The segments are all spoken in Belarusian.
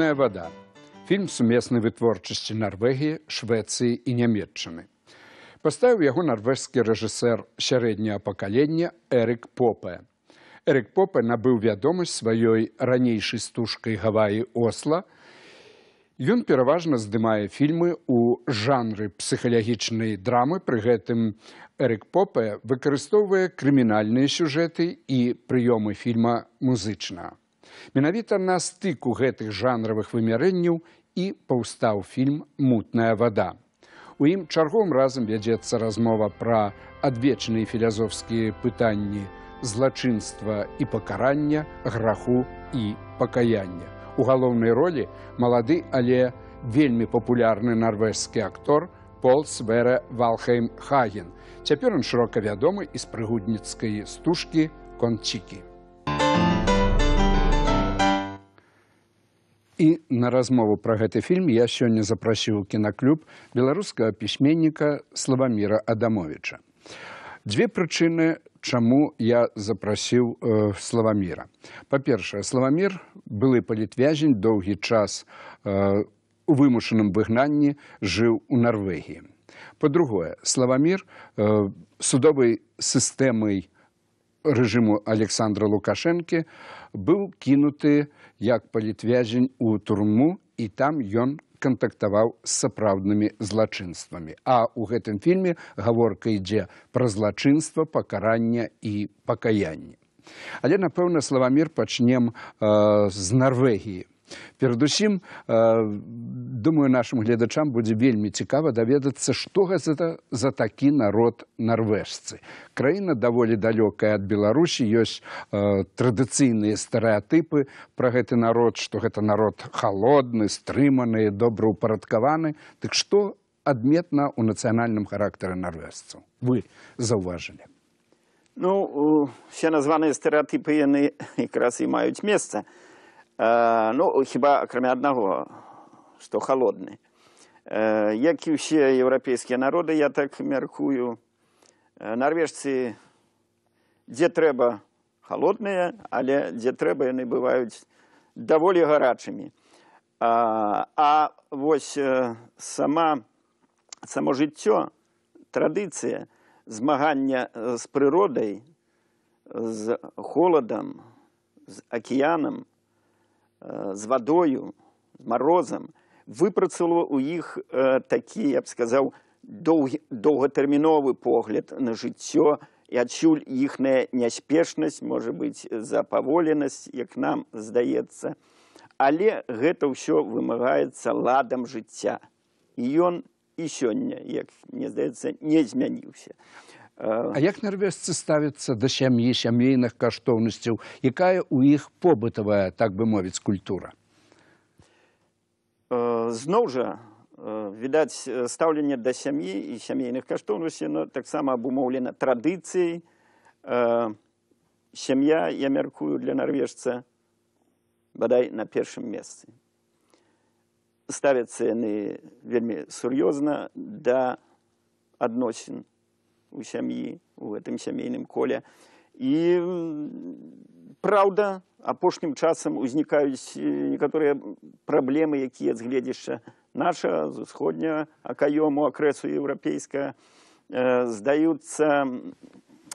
Мутная вода. Фільм сумеснай вытворчасці Нарвегіі, Швецыі і Нямметчыны. Паставіў яго нарвежскі рэжысэр сярэдняга пакалення Эрык Попе. Эрык Попе набыў вядомасць сваёй ранейшай стужкай гаваі Осла. Ён пераважна здымае фільмы ў жанры псіхалагічнай драмы, пры гэтым Эрык Попе выкарыстоўвае крымінальныя сюжэты і прыёмы фільма музычна. Менавіта на стыку гэтых жанравых вымярэнняў і паўстаў фільм мутная вада. У ім чарговым разам вядзецца размова пра адвечныя філязофскія пытанні злачынства і пакарання, граху і пакаяння. У галоўнай ролі малады, але вельмі папулярны нарвежскі актор Пол Свере Валхейм Хаген. Цяпер ён шырока вядомы і з прыгудніцкай стужкі кончікі. І на размову пра гэты фільм я сёння запрасіў кінаклуб беларускага пісьменніка Славаміра Адамовича. Дзве прычыны, чаму я запрасіў э, славаміра. Па-першае, славамір былы палітвязень доўгі час э, у вымушаным выгнанні жыў у Нарвегіі. Па-другое, славамір э, судовай сістэмай рэжыму Александра Лукашэнкі быў кінуты як палітвязень у турму і там ён кантактаваў з сапраўднымі злачынствамі. А ў гэтым фільме гаворка ідзе пра злачынства, пакарання і пакаянне. Але напэўна, славамір пачнем э, з Нарвегіі. Перадусім, думаю, нашым гледачам будзе вельмі цікава даведацца, што гэта за такі народ нарвежцы. Краіна даволі далёкая ад Беларусі, ёсць традыцыйныя стэеатыпы пра гэты народ, што гэта народ халодны, стрыманы, добраўпарадкаваны. Дык што адметна ў нацыянальным характары нарвежцаў? Вы заўважылі. Ну, все названыя стэеатыпы яны якраз і маюць месца. Э, ну хіба акрамя аднаго што халодны э, як і ўсе еўрапейскія народы я так мяркую э, нарвежцы дзе трэба халодныя але дзе трэба яны бываюць даволі гарачымі а, а вось сама само жыццё традыцыя змагання з прыродай з холадам з акіянам з вадою, з марозам, выпрацавала ў іх такі, я б сказаў, доўгатэрміновы погляд на жыццё і адсюль іхная няспешнасць, можа быць, запаволенасць, як нам здаецца. Але гэта ўсё вымагаецца ладам жыцця. І ён і сёння, як мне здаецца, не змяніўся. А як нарвежцы ставяцца да сям'і сямейных каштоўнасцяў, якая ў іх побытавая, так бы мовіць культура? Зноў жа відаць стаўленне да сям'і і сямейных каштоўнасцей таксама абумоўлена традыцыяй. Сям'я, я мяркую для нарвежца бадай на першым месцы. Ставяцца яны вельмі сур'ёзна да адносін у сям'і у гэтым сямейным коле. І праўда апошнім часам узнікаюць некаторыя праблемы якія з гледзяшча наша з усходняга акаёму акрэсу еўрапейская э, здаюцца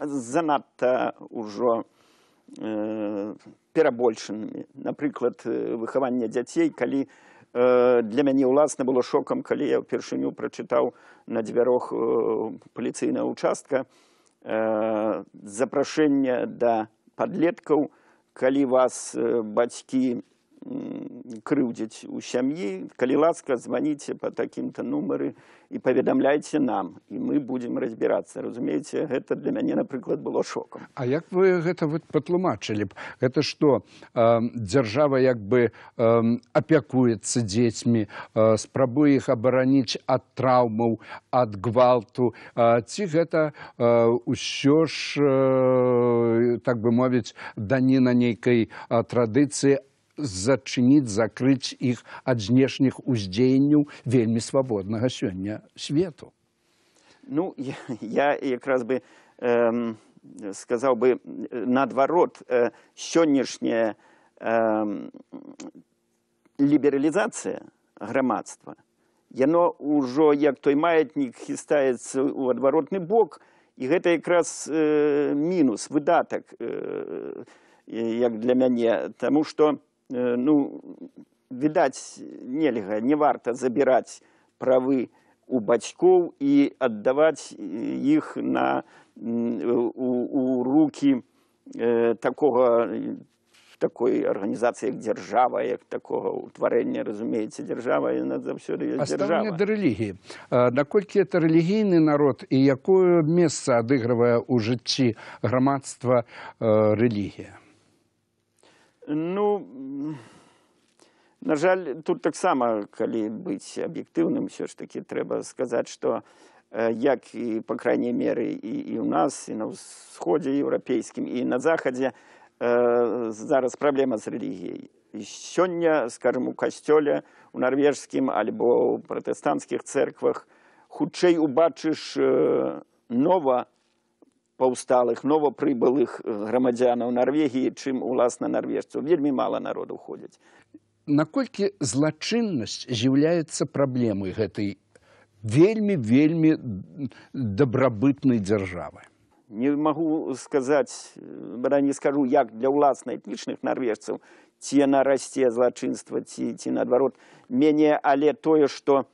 занадта ўжо э, перабольшанымі. Напрыклад выхаванне дзяцей калі Э, для мяне ўласна было шокам калі я ўпершыню прачытаў на дзвярох э, паліцыйнага участка э, запрашэнне да падлеткаў калі вас бацькі крыўдзяць у сям'і. Калі ласка званіце по такім-то нумары і паведамляйце нам і мы будзем разбірацца. Разумееце гэта для мяне напрыклад было шокам. А як вы гэта вы патлумачылі б? Гэта што э, дзяржава як бы э, апякуецца дзецьмі э, спрабуе іх абараніць ад траўмаў ад гвалту. Э, ці гэта ўсё э, ж э, так бы мовіць даніна нейкай э, традыцыі зачыніць закрыць іх ад знешніх уздзеянняў вельмі свабоднага сёння свету. Ну я, я якраз бы э, сказаў бы наадварот э, сённяшняе э, лібералізацыя грамадства яно ўжо як той маятнік хістаецца ў адваротны бок і гэта якраз э, мінус выдатак э, як для мяне. Таму што ну відаць нельга не варта забіраць правы у бацькоў і аддаваць іх на у, у руки э, такого такой арганізацыі як дзяржава як такога ўтварэння разумееце дзяржава яна заўсёды ёсць Пастаўленне дзяржава да рэлігіі. А, Наколькі это рэлігійны народ і якое месца адыгрывае ў жыцці грамадства э, рэлігія? Ну на жаль тут таксама калі быць аб'ектыўным все ж таки трэба сказаць што э, як і по крайней меры і, і ў нас і на ўсходзе еўрапейскім і на захадзе э, зараз праблема з рэлігіяй. Сёння скажем у касцёле у нарвежскім альбо ў пратэстанцкіх церквах хутчэй убачыш э, нова паўсталых новапрыбылых грамадзянаў нарвегіі чым уласна нарвежцаў вельмі мала народу ходзяць Наколькі злачыннасць з'яўляецца праблемай гэтай вельмі вельмі дабрабытнай дзяржавы. не магу сказаць бада не скажу як для ўласна этнічных нарвежцаў ці яна расце злачынства ці ці наадварот. Менее але тое што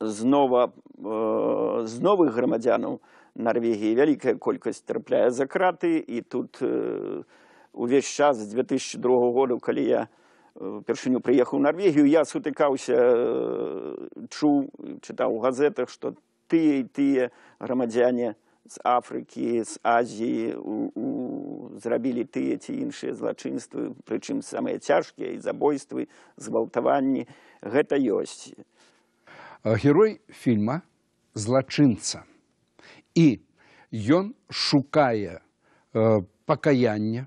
знова э, з новых грамадзянаў нарвегіі вялікая колькасць трапляе за краты і тут увесь час з 2002 году калі я упершыню прыехаў нарвегію я сутыкаўся чуў чытаў у газетах што тыя і тыя грамадзяне з афрыкі з азіі у, у, зрабілі тыя ці іншыя злачынствы прычым самыя цяжкія і забойствы згвалтаванні гэта ёсць. Герой фільма злачынца. І ён шукае э, пакаяння,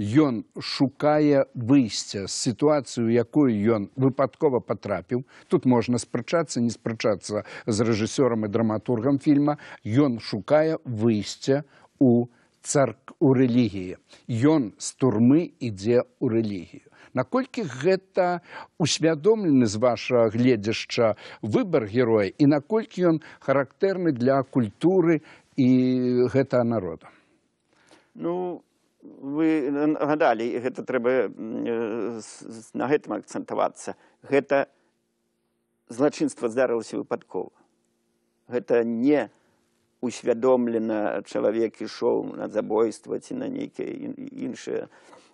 ён шукае выйсця з сітуацыю, якую ён выпадкова патрапіў. Тут можна спрачацца, не спрачацца з рэжысёрам і драматургам фільма. Ён шукае выйсця у царк у рэлігіі. Ён з турмы ідзе ў рэлігію. Наколькі гэта усвядомлены з вашага гледзяшча выбар героя і наколькі ён характэрны для культуры і гэтага народа. Ну вы нагадалі гэта трэба э, на гэтым акцэнтавацца гэта злачынства здарылася выпадкова гэта не усвядомлена чалавек ішоў на забойства ці на нейкія ін- іншыя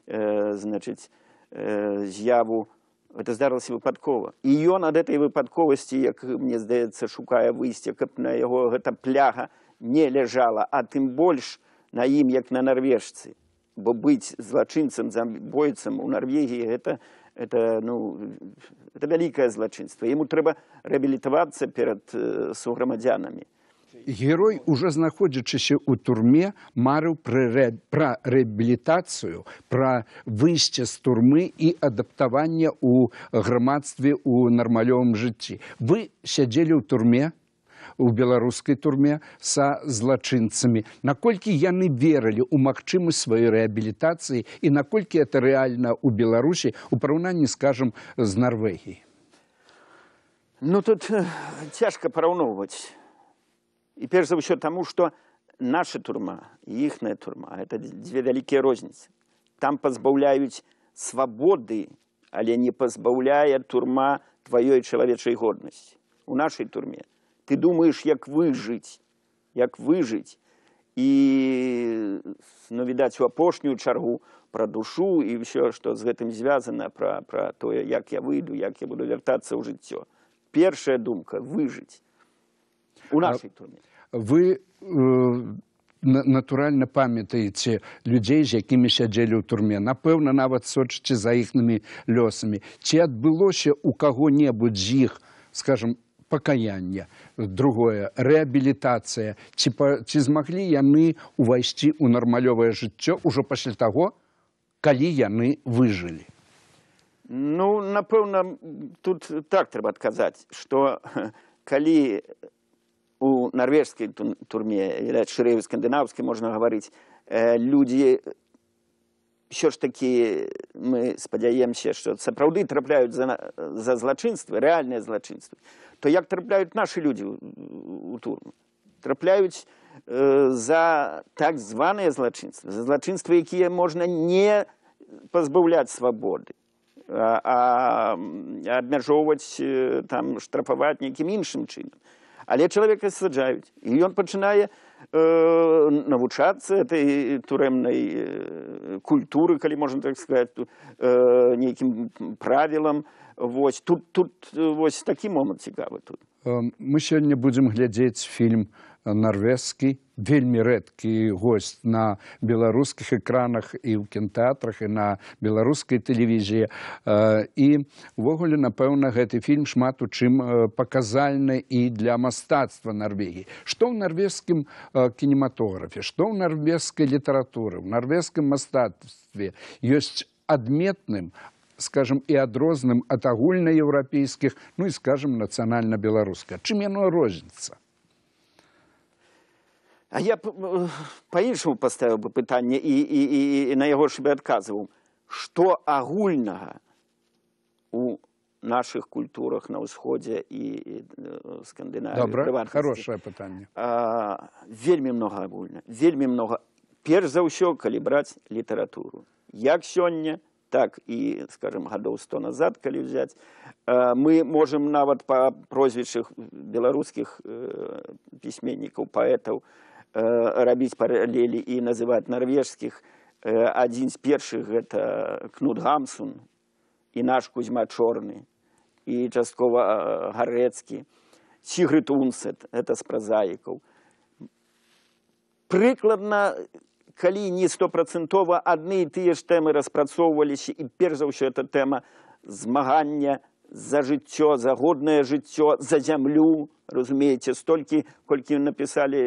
значыць з'яву это здарылася выпадкова. І ён ад этой выпадковасці як мне здаецца шукае выйсце каб на яго гэта пляга не ляжала а тым больш на ім як на нарвежцы. Бо быць злачынцам забойцам у нарвегіі гэта это ну это вялікае злачынства. Яму трэба рэабілітавацца перад э, суграмадзянамі Герой, уже знаходзячыся ў турме, марыў пра рэ- пра рэабілітацыю, пра выйсце з турмы і адаптаванне ў грамадстве ў нармалёвым жыцці. Вы сядзелі ў турме, у беларускай турме са злачынцамі, наколькі яны верылі ў магчымасць сваёй рэабілітацыі і наколькі это рэальна ў Беларусі у параўнанні, скажам, з Нарвегіяй. Ну тут э, цяжка параўноўваць. І перш за ўсё таму, што наша турма і іхная турма это дзве вялікія розніцы. Там пазбаўляюць свабоды, але не пазбаўляе турма тваёй чалавечай годнасці. У нашай турме ты думаеш, як выжыць, як выжыць і ну, відаць у апошнюю чаргу пра душу і ўсё, што з гэтым звязана пра, пра тое, як я выйду, як я буду вяртацца ў жыццё. Першая думка выжыць у нашай турме. Вы э, на- натуральна памятаеце людзей, з якімі сядзелі ў турме. Напэўна, нават сочыце за іхнымі лёсамі. Ці адбылося ў каго-небудзь з іх, скажем, пакаянне, другое рэабілітацыя, ці, па, ці змаглі яны ўвайсці ў нармалёвае жыццё ўжо пасля таго, калі яны выжылі. Ну, напэўна, тут так трэба адказаць, што калі у нарвежскай ту- турме, шырэй скандынаўскай можна гаварыць, э, людзі що ж таки ми сподіваємося, що сапраўды трапляють за, за злочинство, реальне злочинство, то як трапляють наші люди у, у турму? Трапляють е, за так зване злочинство, за злочинство, яке можна не позбавляти свободи, а, а обмежовувати, е, там, штрафувати яким іншим чином. Але чоловіка саджають, і він починає е, навчатися цієї туремної е, культури, коли можна так сказати, ту- е, нейким правилам. Ось тут, тут е, ось такий момент цікавий тут. Э, Мы сегодня будем глядзець фільм э, нарвежскі вельмі рэдкі гость на беларускіх экранах і ў кінтэатрах і на беларускай тэлевізіі і увогуле напэўна гэты фільм шмат у чым паказальны і для мастацтва Нарвегіі што ў нарвежскім кінематографе што ў нарвежскай літаратуры ў нарвежскім мастацтве ёсць адметным скажем, і адрозным ад агульнаеўрапейскіх, ну і скажем, нацыянальна-беларуска. Чым яно розніцца? А я б, е, по-іншому поставив би питання і, і, і, і на його ж би відказував. Що агульного у наших культурах на Усході і, і е, Скандинавії? Добра, приватності? хорошае пытанне. А, вельмі много агульна вельмі много перш за ўсё калі браць літаратуру як сёння так і скажем гадоў 100 назад калі взять а, мы можем нават по прозвішчах беларускіх э, пісьменнікаў паэтаў э, рабіць паралелі і называць нарвежскіх э, адзін з першых гэта кнут гамсун і наш кузьма чорны і часткова э, гарэцкі Сігрид Унсет, это з празаікаў. Прыкладна, калі не стопрацэнтова адны і тыя ж тэмы распрацоўваліся, і перш за ўсё эта тэма змагання за жыццё, за годнае жыццё, за зямлю, разумееце, столькі, колькі напісалі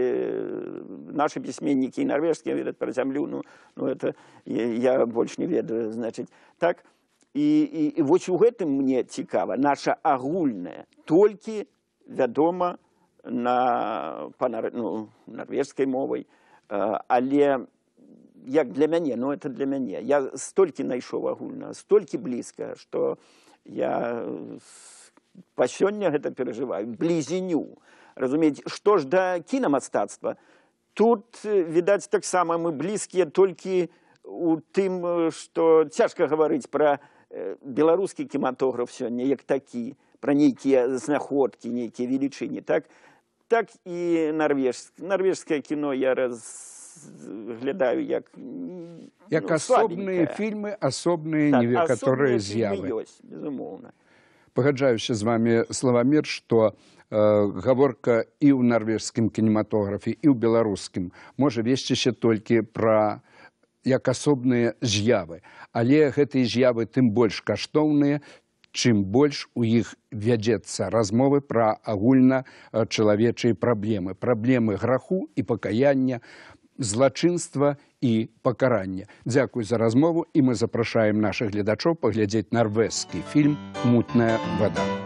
нашы пісьменнікі і нарвежскія ведаць пра зямлю, ну, ну это я, больш не ведаю, значыць. Так, і, і, і вось у гэтым мне цікава, наша агульная, толькі вядома на па нар- ну, нарвежскай мовай але як для мяне ну это для мяне я столькі найшоў агульна столькі блізка што я э, па сёння гэта перажываю блізіню разумееце што ж да кінамастацтва тут э, відаць таксама мы блізкія толькі у тым э, што цяжка гаварыць пра э, беларускі кінематограф сёння як такі пра нейкія знаходкі нейкія велічыні так? Так і нарвеж нарвежскае кіно я разглядаю як Як ну, асобныя фільмы, асобныя Так, асобныя фільмы з'явы. безумоўна Пагаджаюся з вами славамир, што э, гаворка і ў нарвежскім кінематографе і ў беларускім. Можа весціся толькі пра як асобныя з'явы. Але гэтыя з'явы тым больш каштоўныя, чым больш у іх вядзецца. Размовы пра агульначалавечыя праблемы, праблемы граху і пакаяння, злачынства і пакарання. Дзякуй за размову і мы запрашаем нашых гледачоў паглядзець нарвежскі фільм мутная вада.